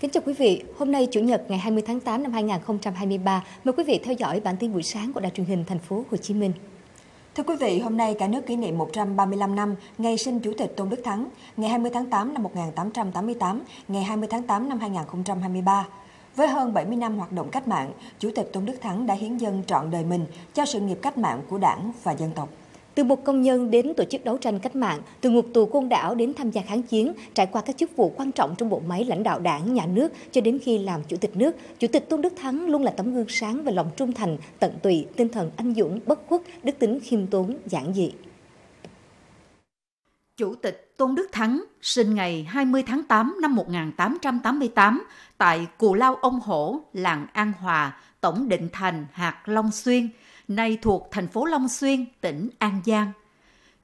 Kính chào quý vị, hôm nay Chủ nhật ngày 20 tháng 8 năm 2023, mời quý vị theo dõi bản tin buổi sáng của Đài truyền hình thành phố Hồ Chí Minh. Thưa quý vị, hôm nay cả nước kỷ niệm 135 năm ngày sinh Chủ tịch Tôn Đức Thắng, ngày 20 tháng 8 năm 1888, ngày 20 tháng 8 năm 2023. Với hơn 70 năm hoạt động cách mạng, Chủ tịch Tôn Đức Thắng đã hiến dân trọn đời mình cho sự nghiệp cách mạng của đảng và dân tộc. Từ một công nhân đến tổ chức đấu tranh cách mạng, từ ngục tù côn đảo đến tham gia kháng chiến, trải qua các chức vụ quan trọng trong bộ máy lãnh đạo đảng, nhà nước cho đến khi làm chủ tịch nước, Chủ tịch Tôn Đức Thắng luôn là tấm gương sáng về lòng trung thành, tận tụy, tinh thần anh dũng, bất khuất, đức tính khiêm tốn, giản dị. Chủ tịch Tôn Đức Thắng sinh ngày 20 tháng 8 năm 1888 tại Cù Lao Ông Hổ, làng An Hòa, Tổng Định Thành, hạt Long Xuyên – nay thuộc thành phố Long Xuyên, tỉnh An Giang.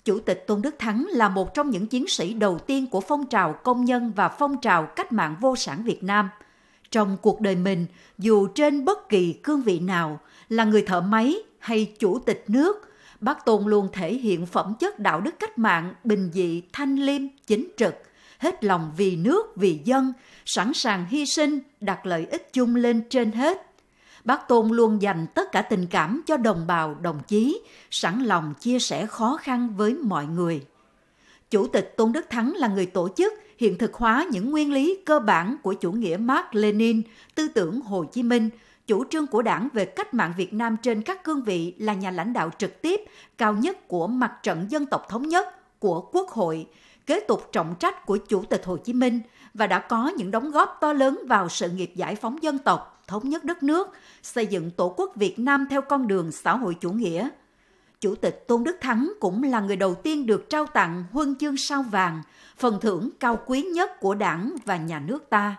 Chủ tịch Tôn Đức Thắng là một trong những chiến sĩ đầu tiên của phong trào công nhân và phong trào cách mạng vô sản Việt Nam. Trong cuộc đời mình, dù trên bất kỳ cương vị nào, là người thợ máy hay chủ tịch nước, bác Tôn luôn thể hiện phẩm chất đạo đức cách mạng bình dị, thanh liêm, chính trực, hết lòng vì nước, vì dân, sẵn sàng hy sinh, đặt lợi ích chung lên trên hết Bác Tôn luôn dành tất cả tình cảm cho đồng bào, đồng chí, sẵn lòng chia sẻ khó khăn với mọi người. Chủ tịch Tôn Đức Thắng là người tổ chức hiện thực hóa những nguyên lý cơ bản của chủ nghĩa Mark Lenin, tư tưởng Hồ Chí Minh, chủ trương của đảng về cách mạng Việt Nam trên các cương vị là nhà lãnh đạo trực tiếp cao nhất của mặt trận dân tộc thống nhất, của Quốc hội, kế tục trọng trách của Chủ tịch Hồ Chí Minh và đã có những đóng góp to lớn vào sự nghiệp giải phóng dân tộc, thống nhất đất nước, xây dựng tổ quốc Việt Nam theo con đường xã hội chủ nghĩa. Chủ tịch Tôn Đức Thắng cũng là người đầu tiên được trao tặng huân chương sao vàng, phần thưởng cao quý nhất của đảng và nhà nước ta.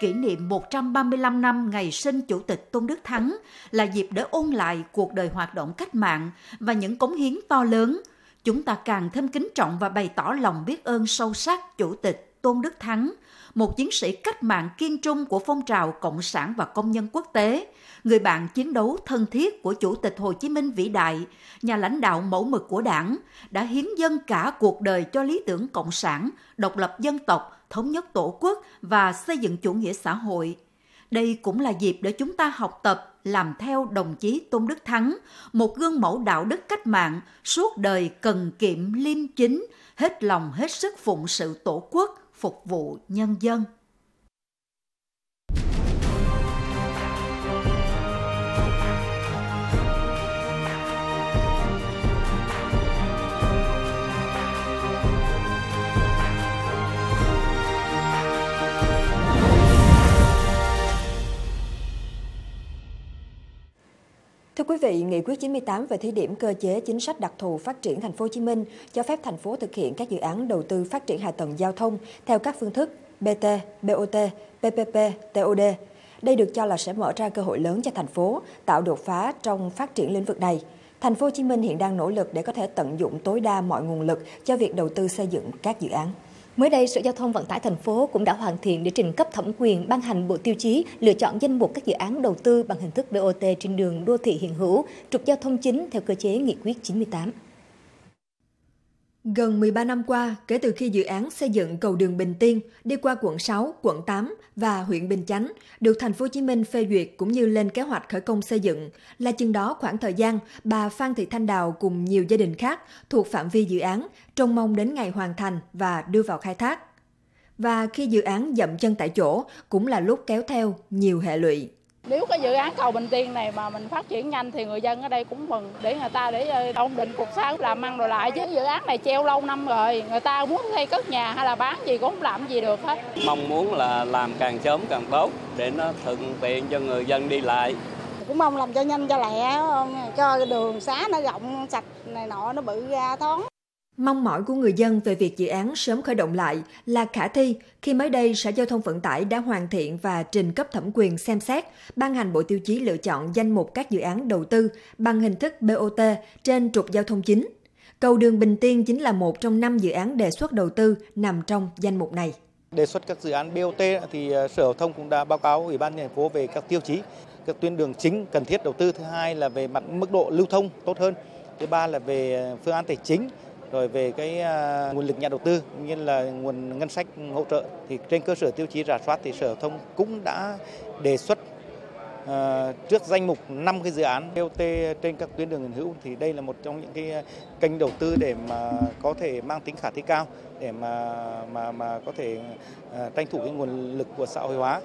Kỷ niệm 135 năm ngày sinh Chủ tịch Tôn Đức Thắng là dịp để ôn lại cuộc đời hoạt động cách mạng và những cống hiến to lớn. Chúng ta càng thêm kính trọng và bày tỏ lòng biết ơn sâu sắc Chủ tịch Tôn Đức Thắng – một chiến sĩ cách mạng kiên trung của phong trào cộng sản và công nhân quốc tế, người bạn chiến đấu thân thiết của Chủ tịch Hồ Chí Minh vĩ đại, nhà lãnh đạo mẫu mực của đảng, đã hiến dân cả cuộc đời cho lý tưởng cộng sản, độc lập dân tộc, thống nhất tổ quốc và xây dựng chủ nghĩa xã hội. Đây cũng là dịp để chúng ta học tập, làm theo đồng chí Tôn Đức Thắng, một gương mẫu đạo đức cách mạng, suốt đời cần kiệm liêm chính, hết lòng hết sức phụng sự tổ quốc, phục vụ nhân dân. Thưa quý vị, Nghị quyết 98 về thí điểm cơ chế chính sách đặc thù phát triển thành phố Hồ Chí Minh cho phép thành phố thực hiện các dự án đầu tư phát triển hạ tầng giao thông theo các phương thức BT, BOT, PPP, TOD. Đây được cho là sẽ mở ra cơ hội lớn cho thành phố, tạo đột phá trong phát triển lĩnh vực này. Thành phố Hồ Chí Minh hiện đang nỗ lực để có thể tận dụng tối đa mọi nguồn lực cho việc đầu tư xây dựng các dự án. Mới đây, Sở Giao thông Vận tải thành phố cũng đã hoàn thiện để trình cấp thẩm quyền ban hành bộ tiêu chí lựa chọn danh mục các dự án đầu tư bằng hình thức BOT trên đường đô thị hiện hữu, trục giao thông chính theo cơ chế nghị quyết 98. Gần 13 năm qua, kể từ khi dự án xây dựng cầu đường Bình Tiên đi qua quận 6, quận 8 và huyện Bình Chánh được thành phố Hồ Chí Minh phê duyệt cũng như lên kế hoạch khởi công xây dựng, là chừng đó khoảng thời gian bà Phan Thị Thanh Đào cùng nhiều gia đình khác thuộc phạm vi dự án trông mong đến ngày hoàn thành và đưa vào khai thác. Và khi dự án dậm chân tại chỗ cũng là lúc kéo theo nhiều hệ lụy. Nếu cái dự án cầu Bình Tiên này mà mình phát triển nhanh thì người dân ở đây cũng mừng để người ta để ờ, ổn định cuộc sống làm ăn rồi lại chứ dự án này treo lâu năm rồi người ta muốn xây cất nhà hay là bán gì cũng không làm gì được hết. Mong muốn là làm càng sớm càng tốt để nó thuận tiện cho người dân đi lại. Cũng mong làm cho nhanh cho lẹ cho đường xá nó rộng sạch này nọ nó bự ra thoáng. Mong mỏi của người dân về việc dự án sớm khởi động lại là khả thi khi mới đây Sở Giao thông Vận tải đã hoàn thiện và trình cấp thẩm quyền xem xét, ban hành bộ tiêu chí lựa chọn danh mục các dự án đầu tư bằng hình thức BOT trên trục giao thông chính. Cầu đường Bình Tiên chính là một trong năm dự án đề xuất đầu tư nằm trong danh mục này. Đề xuất các dự án BOT thì à, Sở Giao thông cũng đã báo cáo Ủy ban thành phố về các tiêu chí, các tuyến đường chính cần thiết đầu tư. Thứ hai là về mặt mức độ lưu thông tốt hơn. Thứ ba là về à, phương án tài chính rồi về cái à, nguồn lực nhà đầu tư như là nguồn ngân sách hỗ trợ thì trên cơ sở tiêu chí rà soát thì sở thông cũng đã đề xuất À, trước danh mục 5 cái dự án BOT trên các tuyến đường hiện hữu thì đây là một trong những cái à, kênh đầu tư để mà có thể mang tính khả thi cao để mà mà mà có thể à, tranh thủ cái nguồn lực của xã hội hóa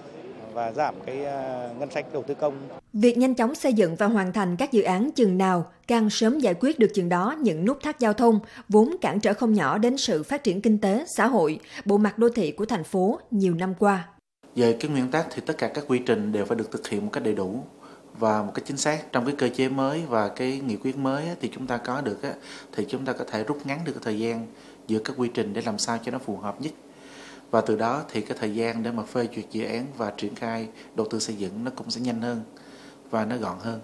và giảm cái uh, ngân sách đầu tư công. Việc nhanh chóng xây dựng và hoàn thành các dự án chừng nào càng sớm giải quyết được chừng đó những nút thắt giao thông vốn cản trở không nhỏ đến sự phát triển kinh tế, xã hội, bộ mặt đô thị của thành phố nhiều năm qua. Về cái nguyên tắc thì tất cả các quy trình đều phải được thực hiện một cách đầy đủ và một cách chính xác trong cái cơ chế mới và cái nghị quyết mới thì chúng ta có được thì chúng ta có thể rút ngắn được cái thời gian giữa các quy trình để làm sao cho nó phù hợp nhất và từ đó thì cái thời gian để mà phê duyệt dự án và triển khai đầu tư xây dựng nó cũng sẽ nhanh hơn và nó gọn hơn.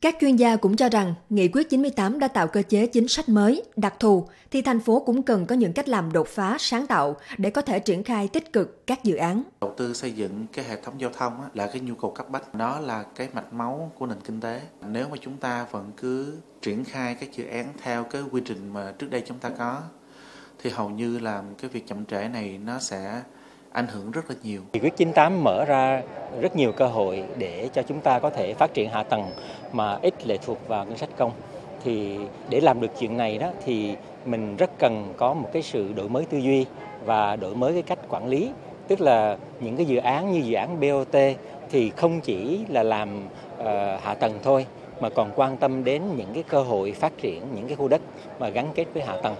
Các chuyên gia cũng cho rằng Nghị quyết 98 đã tạo cơ chế chính sách mới, đặc thù, thì thành phố cũng cần có những cách làm đột phá, sáng tạo để có thể triển khai tích cực các dự án. Đầu tư xây dựng cái hệ thống giao thông là cái nhu cầu cấp bách, nó là cái mạch máu của nền kinh tế. Nếu mà chúng ta vẫn cứ triển khai các dự án theo cái quy trình mà trước đây chúng ta có, thì hầu như là cái việc chậm trễ này nó sẽ ảnh hưởng rất là nhiều. Nghị quyết 98 mở ra rất nhiều cơ hội để cho chúng ta có thể phát triển hạ tầng mà ít lệ thuộc vào ngân sách công. Thì để làm được chuyện này đó thì mình rất cần có một cái sự đổi mới tư duy và đổi mới cái cách quản lý. Tức là những cái dự án như dự án BOT thì không chỉ là làm uh, hạ tầng thôi mà còn quan tâm đến những cái cơ hội phát triển những cái khu đất mà gắn kết với hạ tầng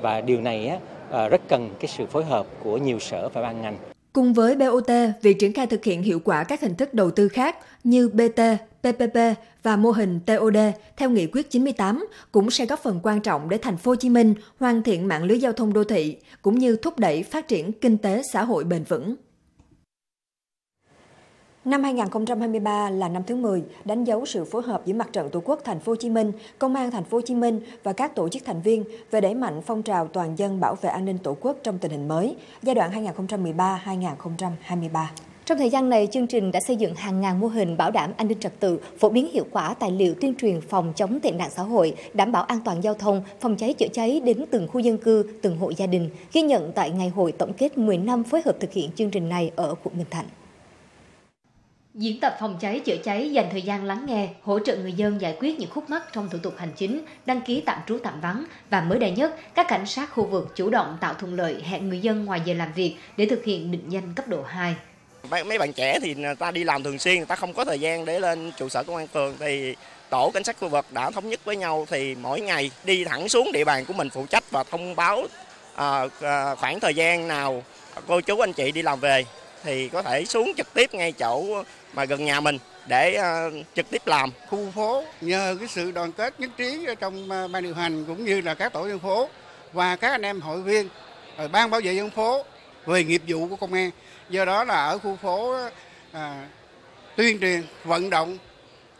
và điều này ờ, rất cần cái sự phối hợp của nhiều sở và ban ngành. Cùng với BOT, việc triển khai thực hiện hiệu quả các hình thức đầu tư khác như BT, PPP và mô hình TOD theo nghị quyết 98 cũng sẽ góp phần quan trọng để thành phố Hồ Chí Minh hoàn thiện mạng lưới giao thông đô thị cũng như thúc đẩy phát triển kinh tế xã hội bền vững. Năm 2023 là năm thứ 10 đánh dấu sự phối hợp giữa Mặt trận Tổ quốc Thành phố Hồ Chí Minh, Công an Thành phố Hồ Chí Minh và các tổ chức thành viên về đẩy mạnh phong trào toàn dân bảo vệ an ninh Tổ quốc trong tình hình mới giai đoạn 2013-2023. Trong thời gian này, chương trình đã xây dựng hàng ngàn mô hình bảo đảm an ninh trật tự, phổ biến hiệu quả tài liệu tuyên truyền phòng chống tệ nạn xã hội, đảm bảo an toàn giao thông, phòng cháy chữa cháy đến từng khu dân cư, từng hộ gia đình, ghi nhận tại ngày hội tổng kết 10 năm phối hợp thực hiện chương trình này ở quận Bình Thạnh. Diễn tập phòng cháy chữa cháy dành thời gian lắng nghe, hỗ trợ người dân giải quyết những khúc mắc trong thủ tục hành chính, đăng ký tạm trú tạm vắng và mới đây nhất, các cảnh sát khu vực chủ động tạo thuận lợi hẹn người dân ngoài giờ làm việc để thực hiện định danh cấp độ 2. Mấy bạn trẻ thì người ta đi làm thường xuyên, người ta không có thời gian để lên trụ sở công an phường thì tổ cảnh sát khu vực đã thống nhất với nhau thì mỗi ngày đi thẳng xuống địa bàn của mình phụ trách và thông báo à, à, khoảng thời gian nào cô chú anh chị đi làm về thì có thể xuống trực tiếp ngay chỗ mà gần nhà mình để uh, trực tiếp làm. Khu phố nhờ cái sự đoàn kết nhất trí trong uh, ban điều hành cũng như là các tổ dân phố và các anh em hội viên ở ban bảo vệ dân phố về nghiệp vụ của công an. Do đó là ở khu phố uh, tuyên truyền, vận động,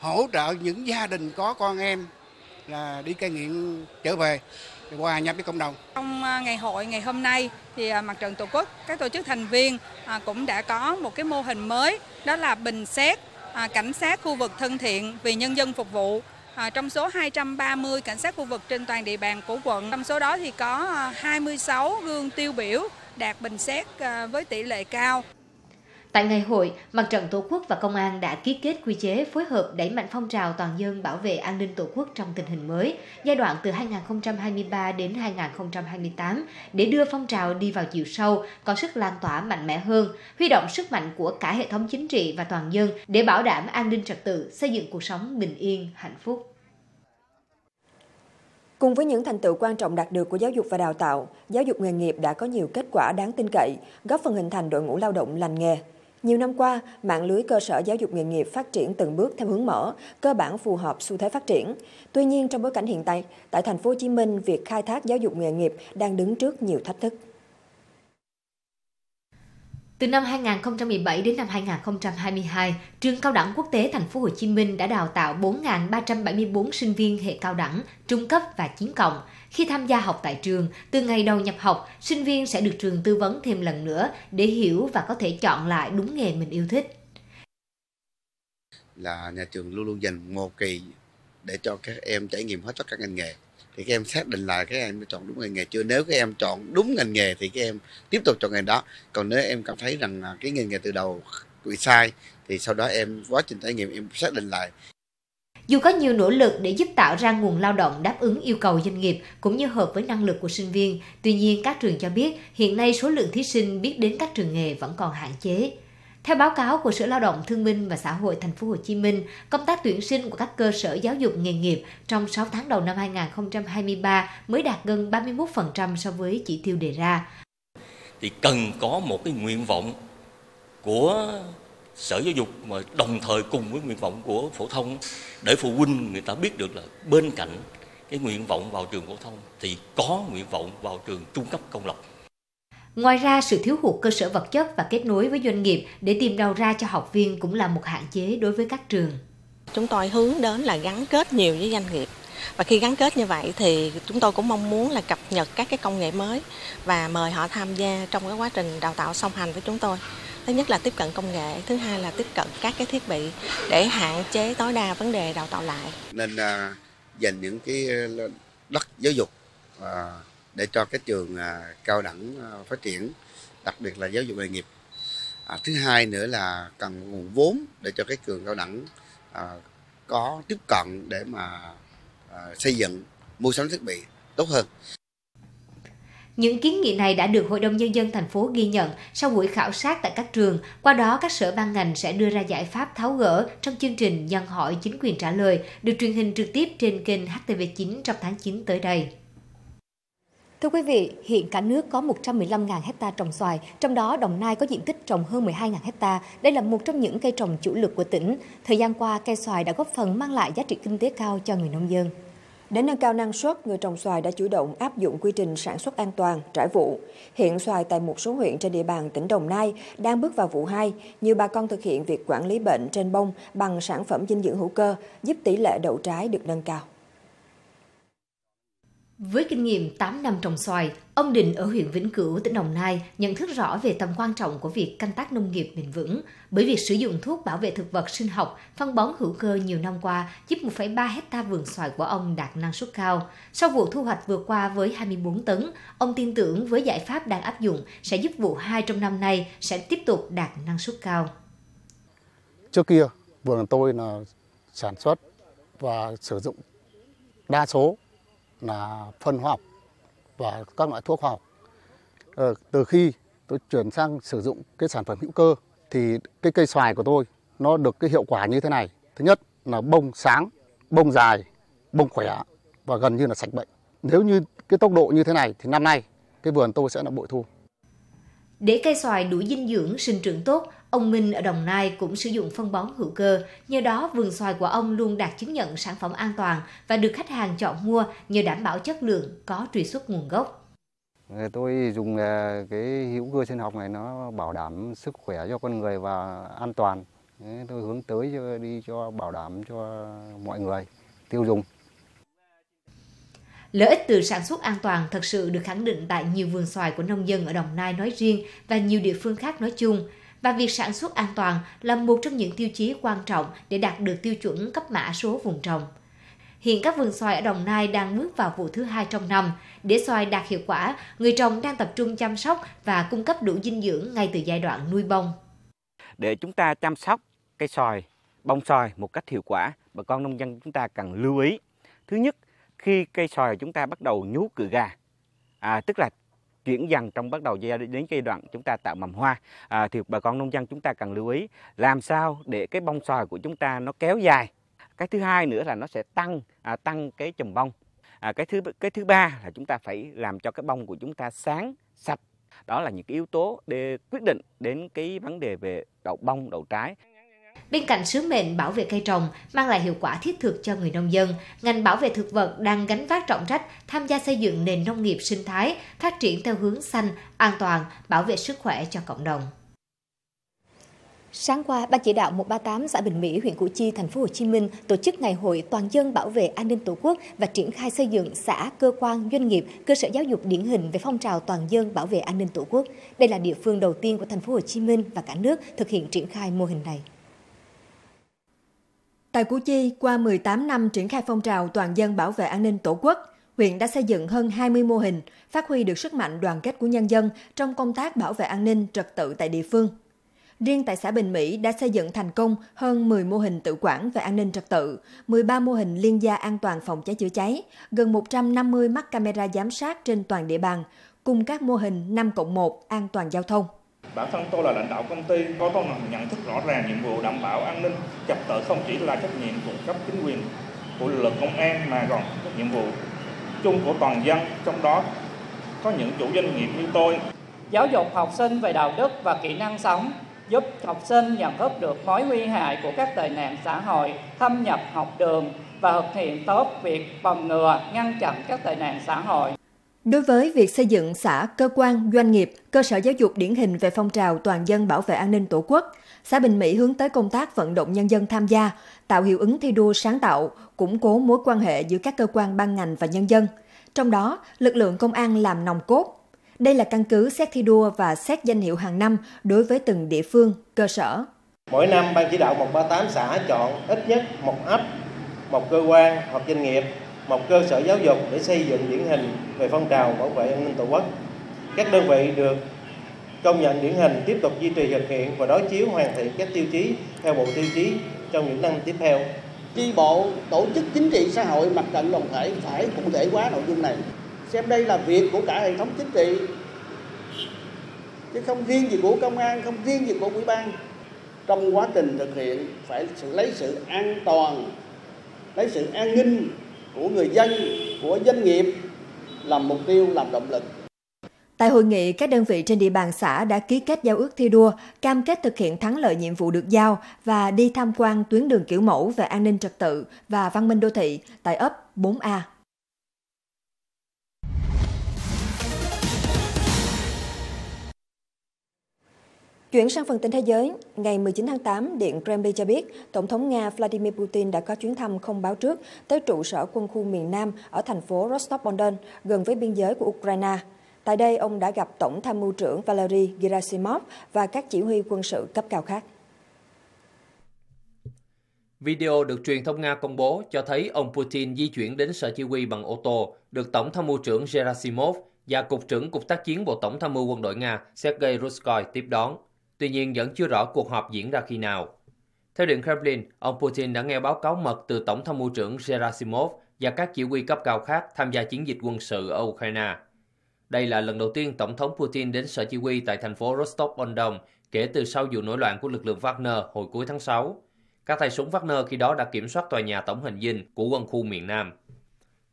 hỗ trợ những gia đình có con em là đi cai nghiện trở về hòa nhập với cộng đồng. Trong à, ngày hội ngày hôm nay thì à, mặt trận tổ quốc các tổ chức thành viên à, cũng đã có một cái mô hình mới đó là bình xét cảnh sát khu vực thân thiện vì nhân dân phục vụ. À, trong số 230 cảnh sát khu vực trên toàn địa bàn của quận, trong số đó thì có 26 gương tiêu biểu đạt bình xét với tỷ lệ cao. Tại ngày hội, Mặt trận Tổ quốc và Công an đã ký kết quy chế phối hợp đẩy mạnh phong trào toàn dân bảo vệ an ninh Tổ quốc trong tình hình mới, giai đoạn từ 2023 đến 2028, để đưa phong trào đi vào chiều sâu, có sức lan tỏa mạnh mẽ hơn, huy động sức mạnh của cả hệ thống chính trị và toàn dân để bảo đảm an ninh trật tự, xây dựng cuộc sống bình yên, hạnh phúc. Cùng với những thành tựu quan trọng đạt được của giáo dục và đào tạo, giáo dục nghề nghiệp đã có nhiều kết quả đáng tin cậy, góp phần hình thành đội ngũ lao động lành nghề, nhiều năm qua, mạng lưới cơ sở giáo dục nghề nghiệp phát triển từng bước theo hướng mở, cơ bản phù hợp xu thế phát triển. Tuy nhiên, trong bối cảnh hiện tại, tại thành phố Hồ Chí Minh, việc khai thác giáo dục nghề nghiệp đang đứng trước nhiều thách thức. Từ năm 2017 đến năm 2022, trường cao đẳng quốc tế Thành phố Hồ Chí Minh đã đào tạo 4.374 sinh viên hệ cao đẳng, trung cấp và chiến cộng. Khi tham gia học tại trường, từ ngày đầu nhập học, sinh viên sẽ được trường tư vấn thêm lần nữa để hiểu và có thể chọn lại đúng nghề mình yêu thích. Là nhà trường luôn luôn dành một kỳ để cho các em trải nghiệm hết tất cả ngành nghề. Thì các em xác định lại các em chọn đúng ngành nghề. Chưa nếu các em chọn đúng ngành nghề thì các em tiếp tục chọn ngành đó. Còn nếu em cảm thấy rằng cái ngành nghề từ đầu bị sai thì sau đó em quá trình trải nghiệm em xác định lại dù có nhiều nỗ lực để giúp tạo ra nguồn lao động đáp ứng yêu cầu doanh nghiệp cũng như hợp với năng lực của sinh viên, tuy nhiên các trường cho biết hiện nay số lượng thí sinh biết đến các trường nghề vẫn còn hạn chế. Theo báo cáo của Sở Lao động Thương binh và Xã hội Thành phố Hồ Chí Minh, công tác tuyển sinh của các cơ sở giáo dục nghề nghiệp trong 6 tháng đầu năm 2023 mới đạt gần 31% so với chỉ tiêu đề ra. Thì cần có một cái nguyện vọng của sở giáo dục mà đồng thời cùng với nguyện vọng của phổ thông để phụ huynh người ta biết được là bên cạnh cái nguyện vọng vào trường phổ thông thì có nguyện vọng vào trường trung cấp công lập Ngoài ra, sự thiếu hụt cơ sở vật chất và kết nối với doanh nghiệp để tìm đầu ra cho học viên cũng là một hạn chế đối với các trường. Chúng tôi hướng đến là gắn kết nhiều với doanh nghiệp. Và khi gắn kết như vậy thì chúng tôi cũng mong muốn là cập nhật các cái công nghệ mới và mời họ tham gia trong cái quá trình đào tạo song hành với chúng tôi. Thứ nhất là tiếp cận công nghệ, thứ hai là tiếp cận các cái thiết bị để hạn chế tối đa vấn đề đào tạo lại. Nên à, dành những cái ờ, đất giáo dục à, để cho cái trường à, cao đẳng à, phát triển đặc biệt là giáo dục nghề nghiệp à, thứ hai nữa là cần nguồn vốn để cho cái trường cao đẳng à, có tiếp cận để mà à, xây dựng mua sắm thiết bị tốt hơn những kiến nghị này đã được Hội đồng Nhân dân thành phố ghi nhận sau buổi khảo sát tại các trường. Qua đó, các sở ban ngành sẽ đưa ra giải pháp tháo gỡ trong chương trình dân hỏi chính quyền trả lời, được truyền hình trực tiếp trên kênh HTV9 trong tháng 9 tới đây. Thưa quý vị, hiện cả nước có 115.000 hecta trồng xoài, trong đó Đồng Nai có diện tích trồng hơn 12.000 hecta. Đây là một trong những cây trồng chủ lực của tỉnh. Thời gian qua, cây xoài đã góp phần mang lại giá trị kinh tế cao cho người nông dân. Để nâng cao năng suất, người trồng xoài đã chủ động áp dụng quy trình sản xuất an toàn, trải vụ. Hiện xoài tại một số huyện trên địa bàn tỉnh Đồng Nai đang bước vào vụ 2. Nhiều bà con thực hiện việc quản lý bệnh trên bông bằng sản phẩm dinh dưỡng hữu cơ, giúp tỷ lệ đậu trái được nâng cao. Với kinh nghiệm 8 năm trồng xoài, ông Định ở huyện Vĩnh Cửu, tỉnh Đồng Nai nhận thức rõ về tầm quan trọng của việc canh tác nông nghiệp bền vững. Bởi việc sử dụng thuốc bảo vệ thực vật sinh học, phân bón hữu cơ nhiều năm qua giúp 1,3 hecta vườn xoài của ông đạt năng suất cao. Sau vụ thu hoạch vừa qua với 24 tấn, ông tin tưởng với giải pháp đang áp dụng sẽ giúp vụ 2 trong năm nay sẽ tiếp tục đạt năng suất cao. Trước kia, vườn tôi là sản xuất và sử dụng đa số là phân hóa học và các loại thuốc hóa học. Ờ, từ khi tôi chuyển sang sử dụng cái sản phẩm hữu cơ thì cái cây xoài của tôi nó được cái hiệu quả như thế này. Thứ nhất là bông sáng, bông dài, bông khỏe và gần như là sạch bệnh. Nếu như cái tốc độ như thế này thì năm nay cái vườn tôi sẽ là bội thu. Để cây xoài đủ dinh dưỡng sinh trưởng tốt, ông Minh ở Đồng Nai cũng sử dụng phân bón hữu cơ. Nhờ đó, vườn xoài của ông luôn đạt chứng nhận sản phẩm an toàn và được khách hàng chọn mua nhờ đảm bảo chất lượng, có truy xuất nguồn gốc. Tôi dùng à, cái hữu cơ sinh học này nó bảo đảm sức khỏe cho con người và an toàn. Tôi hướng tới đi cho bảo đảm cho mọi người tiêu dùng. Lợi ích từ sản xuất an toàn thật sự được khẳng định tại nhiều vườn xoài của nông dân ở Đồng Nai nói riêng và nhiều địa phương khác nói chung. Và việc sản xuất an toàn là một trong những tiêu chí quan trọng để đạt được tiêu chuẩn cấp mã số vùng trồng. Hiện các vườn xoài ở Đồng Nai đang bước vào vụ thứ hai trong năm. Để xoài đạt hiệu quả, người trồng đang tập trung chăm sóc và cung cấp đủ dinh dưỡng ngay từ giai đoạn nuôi bông. Để chúng ta chăm sóc cây xoài, bông xoài một cách hiệu quả, bà con nông dân chúng ta cần lưu ý. Thứ nhất khi cây xoài chúng ta bắt đầu nhú cự gà à, tức là chuyển dần trong bắt đầu đến giai đoạn chúng ta tạo mầm hoa à, thì bà con nông dân chúng ta cần lưu ý làm sao để cái bông xoài của chúng ta nó kéo dài. Cái thứ hai nữa là nó sẽ tăng à, tăng cái chùm bông. À, cái thứ cái thứ ba là chúng ta phải làm cho cái bông của chúng ta sáng sạch. Đó là những cái yếu tố để quyết định đến cái vấn đề về đậu bông đậu trái. Bên cạnh sứ mệnh bảo vệ cây trồng mang lại hiệu quả thiết thực cho người nông dân, ngành bảo vệ thực vật đang gánh vác trọng trách tham gia xây dựng nền nông nghiệp sinh thái, phát triển theo hướng xanh, an toàn, bảo vệ sức khỏe cho cộng đồng. Sáng qua, Ban chỉ đạo 138 xã Bình Mỹ, huyện Củ Chi, thành phố Hồ Chí Minh tổ chức ngày hội toàn dân bảo vệ an ninh Tổ quốc và triển khai xây dựng xã, cơ quan, doanh nghiệp, cơ sở giáo dục điển hình về phong trào toàn dân bảo vệ an ninh Tổ quốc. Đây là địa phương đầu tiên của thành phố Hồ Chí Minh và cả nước thực hiện triển khai mô hình này. Tại Củ Chi, qua 18 năm triển khai phong trào toàn dân bảo vệ an ninh Tổ quốc, huyện đã xây dựng hơn 20 mô hình, phát huy được sức mạnh đoàn kết của nhân dân trong công tác bảo vệ an ninh trật tự tại địa phương. Riêng tại xã Bình Mỹ đã xây dựng thành công hơn 10 mô hình tự quản về an ninh trật tự, 13 mô hình liên gia an toàn phòng cháy chữa cháy, gần 150 mắt camera giám sát trên toàn địa bàn, cùng các mô hình 5 cộng 1 an toàn giao thông. Bản thân tôi là lãnh đạo công ty, có tôi nhận thức rõ ràng nhiệm vụ đảm bảo an ninh trật tự không chỉ là trách nhiệm của cấp chính quyền của lực lượng công an mà còn nhiệm vụ chung của toàn dân, trong đó có những chủ doanh nghiệp như tôi. Giáo dục học sinh về đạo đức và kỹ năng sống, giúp học sinh nhận thức được mối nguy hại của các tệ nạn xã hội thâm nhập học đường và thực hiện tốt việc phòng ngừa, ngăn chặn các tệ nạn xã hội. Đối với việc xây dựng xã, cơ quan, doanh nghiệp, cơ sở giáo dục điển hình về phong trào toàn dân bảo vệ an ninh Tổ quốc, xã Bình Mỹ hướng tới công tác vận động nhân dân tham gia, tạo hiệu ứng thi đua sáng tạo, củng cố mối quan hệ giữa các cơ quan ban ngành và nhân dân. Trong đó, lực lượng công an làm nòng cốt. Đây là căn cứ xét thi đua và xét danh hiệu hàng năm đối với từng địa phương, cơ sở. Mỗi năm, Ban chỉ đạo 138 xã chọn ít nhất một ấp, một cơ quan hoặc doanh nghiệp một cơ sở giáo dục để xây dựng điển hình về phong trào bảo vệ an ninh tổ quốc. Các đơn vị được công nhận điển hình tiếp tục duy trì thực hiện và đối chiếu hoàn thiện các tiêu chí theo bộ tiêu chí trong những năm tiếp theo. Chi bộ, tổ chức chính trị xã hội, mặt trận đoàn thể phải cụ thể hóa nội dung này. Xem đây là việc của cả hệ thống chính trị, chứ không riêng gì của công an, không riêng gì của ủy ban. Trong quá trình thực hiện phải lấy sự an toàn, lấy sự an ninh của người dân, của doanh nghiệp làm mục tiêu, làm động lực. Tại hội nghị, các đơn vị trên địa bàn xã đã ký kết giao ước thi đua, cam kết thực hiện thắng lợi nhiệm vụ được giao và đi tham quan tuyến đường kiểu mẫu về an ninh trật tự và văn minh đô thị tại ấp 4A. Chuyển sang phần tin thế giới, ngày 19 tháng 8, Điện Kremlin cho biết Tổng thống Nga Vladimir Putin đã có chuyến thăm không báo trước tới trụ sở quân khu miền Nam ở thành phố Rostov-on-Don, gần với biên giới của Ukraine. Tại đây, ông đã gặp Tổng tham mưu trưởng Valery Gerasimov và các chỉ huy quân sự cấp cao khác. Video được truyền thông Nga công bố cho thấy ông Putin di chuyển đến sở chỉ huy bằng ô tô, được Tổng tham mưu trưởng Gerasimov và Cục trưởng Cục tác chiến Bộ Tổng tham mưu quân đội Nga Sergei Ruskoy tiếp đón. Tuy nhiên vẫn chưa rõ cuộc họp diễn ra khi nào. Theo Điện Kremlin, ông Putin đã nghe báo cáo mật từ Tổng tham mưu trưởng Gerasimov và các chỉ huy cấp cao khác tham gia chiến dịch quân sự ở Ukraine. Đây là lần đầu tiên Tổng thống Putin đến sở chỉ huy tại thành phố Rostov-on-Don kể từ sau vụ nổi loạn của lực lượng Wagner hồi cuối tháng 6. Các tay súng Wagner khi đó đã kiểm soát tòa nhà tổng hành dinh của quân khu miền Nam.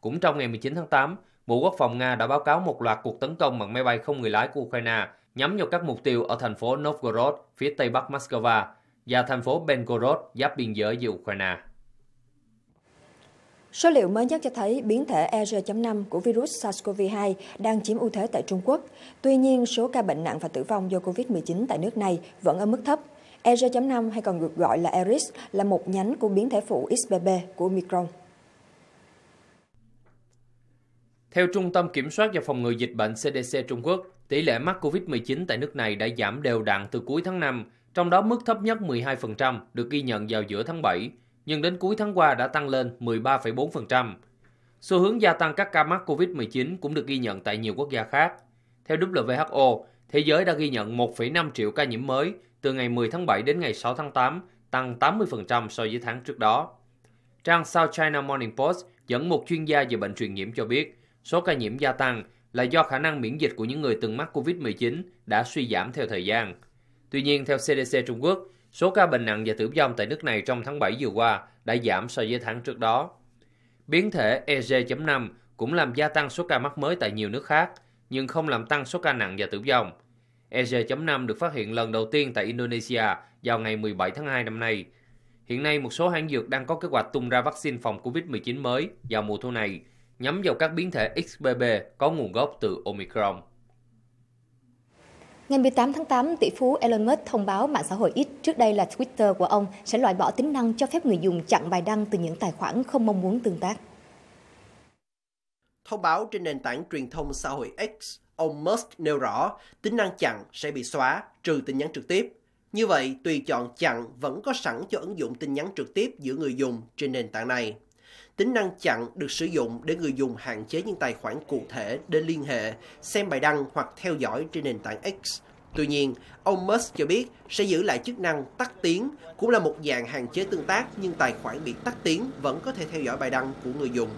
Cũng trong ngày 19 tháng 8, Bộ Quốc phòng Nga đã báo cáo một loạt cuộc tấn công bằng máy bay không người lái của Ukraine nhắm vào các mục tiêu ở thành phố Novgorod, phía tây bắc Moscow và thành phố Belgorod giáp biên giới với Ukraine. Số liệu mới nhất cho thấy biến thể ER.5 của virus SARS-CoV-2 đang chiếm ưu thế tại Trung Quốc. Tuy nhiên, số ca bệnh nặng và tử vong do COVID-19 tại nước này vẫn ở mức thấp. ER.5 hay còn được gọi là ERIS là một nhánh của biến thể phụ XBB của Omicron. Theo Trung tâm Kiểm soát và Phòng ngừa Dịch bệnh CDC Trung Quốc, tỷ lệ mắc COVID-19 tại nước này đã giảm đều đặn từ cuối tháng 5, trong đó mức thấp nhất 12% được ghi nhận vào giữa tháng 7, nhưng đến cuối tháng qua đã tăng lên 13,4%. Xu hướng gia tăng các ca mắc COVID-19 cũng được ghi nhận tại nhiều quốc gia khác. Theo WHO, thế giới đã ghi nhận 1,5 triệu ca nhiễm mới từ ngày 10 tháng 7 đến ngày 6 tháng 8, tăng 80% so với tháng trước đó. Trang South China Morning Post dẫn một chuyên gia về bệnh truyền nhiễm cho biết, số ca nhiễm gia tăng là do khả năng miễn dịch của những người từng mắc COVID-19 đã suy giảm theo thời gian. Tuy nhiên, theo CDC Trung Quốc, số ca bệnh nặng và tử vong tại nước này trong tháng 7 vừa qua đã giảm so với tháng trước đó. Biến thể EG.5 cũng làm gia tăng số ca mắc mới tại nhiều nước khác, nhưng không làm tăng số ca nặng và tử vong. EG.5 được phát hiện lần đầu tiên tại Indonesia vào ngày 17 tháng 2 năm nay. Hiện nay, một số hãng dược đang có kế hoạch tung ra vaccine phòng COVID-19 mới vào mùa thu này, nhắm vào các biến thể XBB có nguồn gốc từ Omicron. Ngày 18 tháng 8, tỷ phú Elon Musk thông báo mạng xã hội X trước đây là Twitter của ông sẽ loại bỏ tính năng cho phép người dùng chặn bài đăng từ những tài khoản không mong muốn tương tác. Thông báo trên nền tảng truyền thông xã hội X, ông Musk nêu rõ tính năng chặn sẽ bị xóa trừ tin nhắn trực tiếp. Như vậy, tùy chọn chặn vẫn có sẵn cho ứng dụng tin nhắn trực tiếp giữa người dùng trên nền tảng này tính năng chặn được sử dụng để người dùng hạn chế những tài khoản cụ thể để liên hệ, xem bài đăng hoặc theo dõi trên nền tảng X. Tuy nhiên, ông Musk cho biết sẽ giữ lại chức năng tắt tiếng, cũng là một dạng hạn chế tương tác nhưng tài khoản bị tắt tiếng vẫn có thể theo dõi bài đăng của người dùng.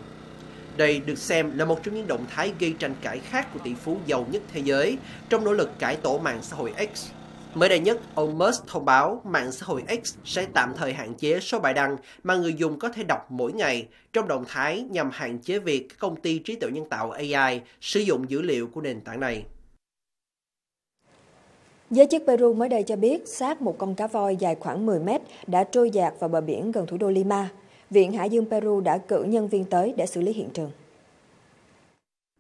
Đây được xem là một trong những động thái gây tranh cãi khác của tỷ phú giàu nhất thế giới trong nỗ lực cải tổ mạng xã hội X. Mới đây nhất, ông Musk thông báo mạng xã hội X sẽ tạm thời hạn chế số bài đăng mà người dùng có thể đọc mỗi ngày trong động thái nhằm hạn chế việc các công ty trí tuệ nhân tạo AI sử dụng dữ liệu của nền tảng này. Giới chức Peru mới đây cho biết xác một con cá voi dài khoảng 10 mét đã trôi dạt vào bờ biển gần thủ đô Lima. Viện Hải dương Peru đã cử nhân viên tới để xử lý hiện trường.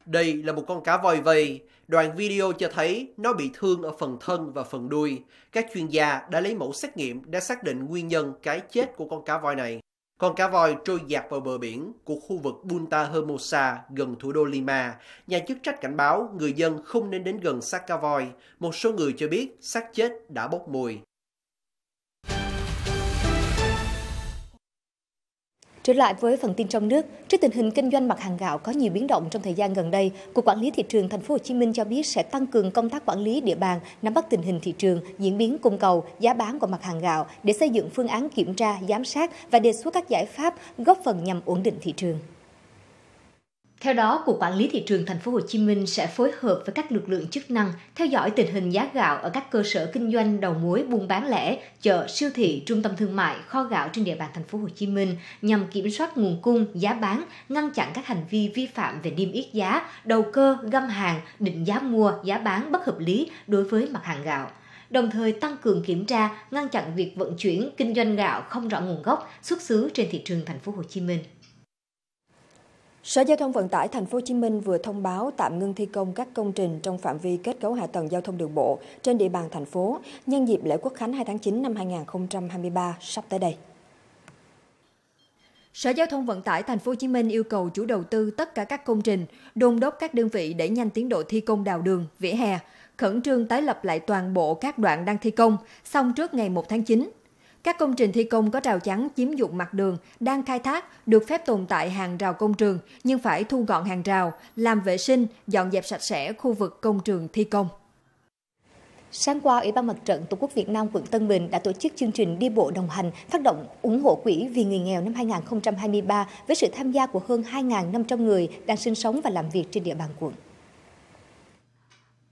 Đây là một con cá voi vây. Đoạn video cho thấy nó bị thương ở phần thân và phần đuôi. Các chuyên gia đã lấy mẫu xét nghiệm để xác định nguyên nhân cái chết của con cá voi này. Con cá voi trôi dạt vào bờ biển của khu vực Punta Hermosa, gần thủ đô Lima. Nhà chức trách cảnh báo người dân không nên đến gần xác cá voi. Một số người cho biết xác chết đã bốc mùi. Trở lại với phần tin trong nước, trước tình hình kinh doanh mặt hàng gạo có nhiều biến động trong thời gian gần đây, Cục Quản lý thị trường Thành phố Hồ Chí Minh cho biết sẽ tăng cường công tác quản lý địa bàn, nắm bắt tình hình thị trường, diễn biến cung cầu, giá bán của mặt hàng gạo để xây dựng phương án kiểm tra, giám sát và đề xuất các giải pháp góp phần nhằm ổn định thị trường. Theo đó, Cục Quản lý thị trường Thành phố Hồ Chí Minh sẽ phối hợp với các lực lượng chức năng theo dõi tình hình giá gạo ở các cơ sở kinh doanh đầu mối buôn bán lẻ, chợ, siêu thị, trung tâm thương mại, kho gạo trên địa bàn Thành phố Hồ Chí Minh nhằm kiểm soát nguồn cung, giá bán, ngăn chặn các hành vi vi phạm về niêm yết giá, đầu cơ, găm hàng, định giá mua, giá bán bất hợp lý đối với mặt hàng gạo đồng thời tăng cường kiểm tra, ngăn chặn việc vận chuyển, kinh doanh gạo không rõ nguồn gốc, xuất xứ trên thị trường thành phố Hồ Chí Minh. Sở Giao thông Vận tải Thành phố Hồ Chí Minh vừa thông báo tạm ngưng thi công các công trình trong phạm vi kết cấu hạ tầng giao thông đường bộ trên địa bàn thành phố nhân dịp lễ Quốc khánh 2 tháng 9 năm 2023 sắp tới đây. Sở Giao thông Vận tải Thành phố Hồ Chí Minh yêu cầu chủ đầu tư tất cả các công trình, đôn đốc các đơn vị để nhanh tiến độ thi công đào đường, vỉa hè, khẩn trương tái lập lại toàn bộ các đoạn đang thi công, xong trước ngày 1 tháng 9 các công trình thi công có rào chắn chiếm dụng mặt đường đang khai thác được phép tồn tại hàng rào công trường nhưng phải thu gọn hàng rào, làm vệ sinh, dọn dẹp sạch sẽ khu vực công trường thi công. Sáng qua, Ủy ban Mặt trận Tổ quốc Việt Nam quận Tân Bình đã tổ chức chương trình đi bộ đồng hành phát động ủng hộ quỹ vì người nghèo năm 2023 với sự tham gia của hơn 2.500 người đang sinh sống và làm việc trên địa bàn quận.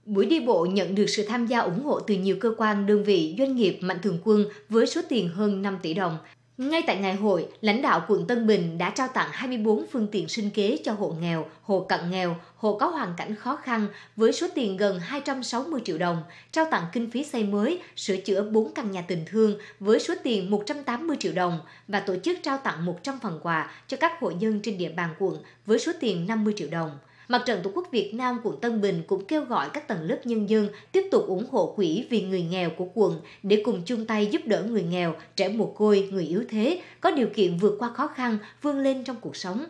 Buổi đi bộ nhận được sự tham gia ủng hộ từ nhiều cơ quan, đơn vị, doanh nghiệp mạnh thường quân với số tiền hơn 5 tỷ đồng. Ngay tại ngày hội, lãnh đạo quận Tân Bình đã trao tặng 24 phương tiện sinh kế cho hộ nghèo, hộ cận nghèo, hộ có hoàn cảnh khó khăn với số tiền gần 260 triệu đồng, trao tặng kinh phí xây mới, sửa chữa 4 căn nhà tình thương với số tiền 180 triệu đồng và tổ chức trao tặng 100 phần quà cho các hộ dân trên địa bàn quận với số tiền 50 triệu đồng. Mặt trận Tổ quốc Việt Nam quận Tân Bình cũng kêu gọi các tầng lớp nhân dân tiếp tục ủng hộ quỹ vì người nghèo của quận để cùng chung tay giúp đỡ người nghèo, trẻ mồ côi, người yếu thế có điều kiện vượt qua khó khăn, vươn lên trong cuộc sống.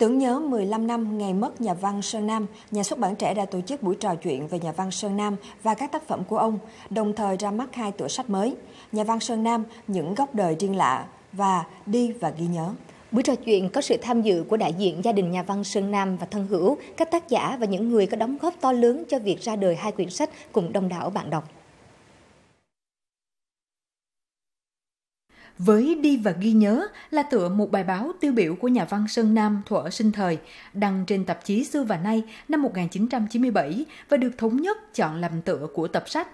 Tưởng nhớ 15 năm ngày mất nhà văn Sơn Nam, nhà xuất bản trẻ đã tổ chức buổi trò chuyện về nhà văn Sơn Nam và các tác phẩm của ông, đồng thời ra mắt hai tựa sách mới, Nhà văn Sơn Nam, Những góc đời riêng lạ và Đi và ghi nhớ. Buổi trò chuyện có sự tham dự của đại diện gia đình nhà văn Sơn Nam và thân hữu, các tác giả và những người có đóng góp to lớn cho việc ra đời hai quyển sách cùng đông đảo bạn đọc. với Đi và Ghi Nhớ là tựa một bài báo tiêu biểu của nhà văn Sơn Nam thuở sinh thời, đăng trên tạp chí Xưa và Nay năm 1997 và được thống nhất chọn làm tựa của tập sách.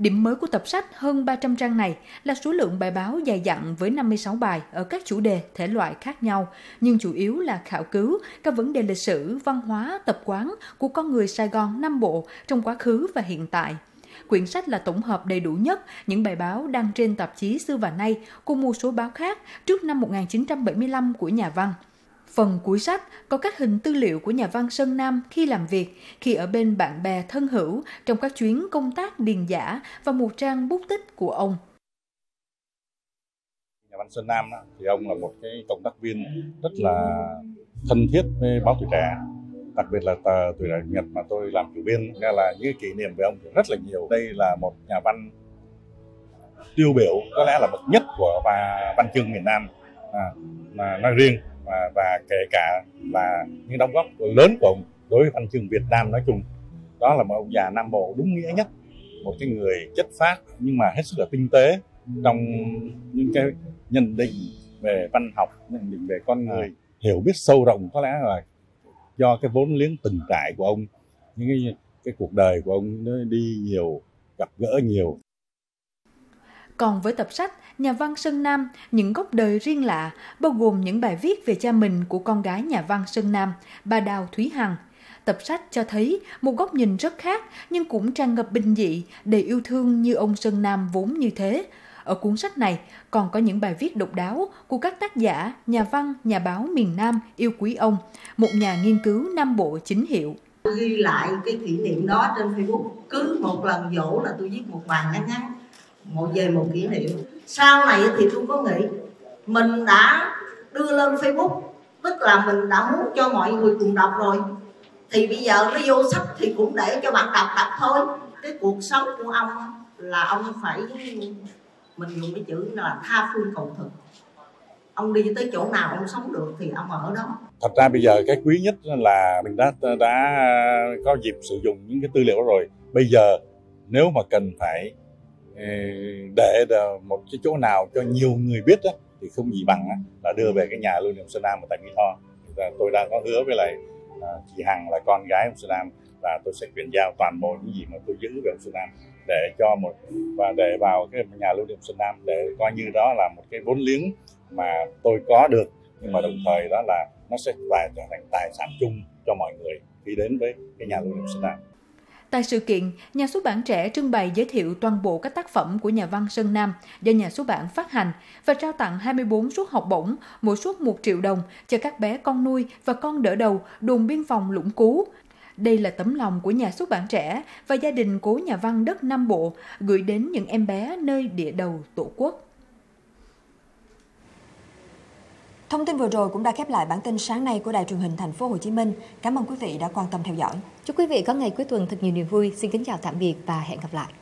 Điểm mới của tập sách hơn 300 trang này là số lượng bài báo dài dặn với 56 bài ở các chủ đề, thể loại khác nhau, nhưng chủ yếu là khảo cứu các vấn đề lịch sử, văn hóa, tập quán của con người Sài Gòn Nam Bộ trong quá khứ và hiện tại – Quyển sách là tổng hợp đầy đủ nhất những bài báo đăng trên tạp chí Xưa và Nay cùng một số báo khác trước năm 1975 của nhà văn. Phần cuối sách có các hình tư liệu của nhà văn Sơn Nam khi làm việc, khi ở bên bạn bè thân hữu trong các chuyến công tác điền giả và một trang bút tích của ông. Nhà văn Sơn Nam thì ông là một cái cộng tác viên rất là thân thiết với báo tuổi trẻ. Đặc biệt là tờ tuổi đại nhật mà tôi làm chủ biên nghe là những kỷ niệm về ông rất là nhiều. Đây là một nhà văn tiêu biểu có lẽ là bậc nhất của và văn chương miền Nam à, mà nói riêng và, và kể cả là những đóng góp lớn của ông đối với văn chương Việt Nam nói chung đó là một ông già Nam Bộ đúng nghĩa nhất một cái người chất phát nhưng mà hết sức là tinh tế trong những cái nhận định về văn học nhận định về con người hiểu biết sâu rộng có lẽ là do cái vốn liếng từng trải của ông những cái, cái cuộc đời của ông nó đi nhiều gặp gỡ nhiều. Còn với tập sách Nhà văn Sơn Nam, những góc đời riêng lạ, bao gồm những bài viết về cha mình của con gái nhà văn Sơn Nam, bà Đào Thúy Hằng. Tập sách cho thấy một góc nhìn rất khác nhưng cũng tràn ngập bình dị, đầy yêu thương như ông Sơn Nam vốn như thế. Ở cuốn sách này còn có những bài viết độc đáo của các tác giả, nhà văn, nhà báo miền Nam yêu quý ông, một nhà nghiên cứu Nam Bộ chính hiệu. Ghi lại cái kỷ niệm đó trên Facebook, cứ một lần dỗ là tôi viết một bài ngắn ngắn một về một kỷ niệm. Sau này thì tôi có nghĩ, mình đã đưa lên facebook, tức là mình đã muốn cho mọi người cùng đọc rồi. Thì bây giờ nó vô sách thì cũng để cho bạn đọc đọc thôi. Cái cuộc sống của ông là ông phải, mình dùng cái chữ là tha phương cầu thực. Ông đi tới chỗ nào ông sống được thì ông ở đó. Thật ra bây giờ cái quý nhất là mình đã đã có dịp sử dụng những cái tư liệu đó rồi. Bây giờ nếu mà cần phải Ờ, để một cái chỗ nào cho nhiều người biết đó, thì không gì bằng là đưa về cái nhà lưu niệm Sơn Nam ở tại Mỹ Tho tôi đã có hứa với lại à, chị Hằng là con gái ông Sơn Nam là tôi sẽ chuyển giao toàn bộ những gì mà tôi giữ về ông Sơn Nam để cho một và để vào cái nhà lưu niệm Sơn Nam để coi như đó là một cái vốn liếng mà tôi có được nhưng mà đồng thời đó là nó sẽ phải trở thành tài sản chung cho mọi người khi đến với cái nhà lưu niệm Sơn Nam. Tại sự kiện, nhà xuất bản trẻ trưng bày giới thiệu toàn bộ các tác phẩm của nhà văn Sơn Nam do nhà xuất bản phát hành và trao tặng 24 suất học bổng, mỗi suất 1 triệu đồng cho các bé con nuôi và con đỡ đầu đồn biên phòng Lũng Cú. Đây là tấm lòng của nhà xuất bản trẻ và gia đình cố nhà văn đất Nam Bộ gửi đến những em bé nơi địa đầu Tổ quốc. Thông tin vừa rồi cũng đã khép lại bản tin sáng nay của Đài truyền hình Thành phố Hồ Chí Minh. Cảm ơn quý vị đã quan tâm theo dõi. Chúc quý vị có ngày cuối tuần thật nhiều niềm vui. Xin kính chào tạm biệt và hẹn gặp lại.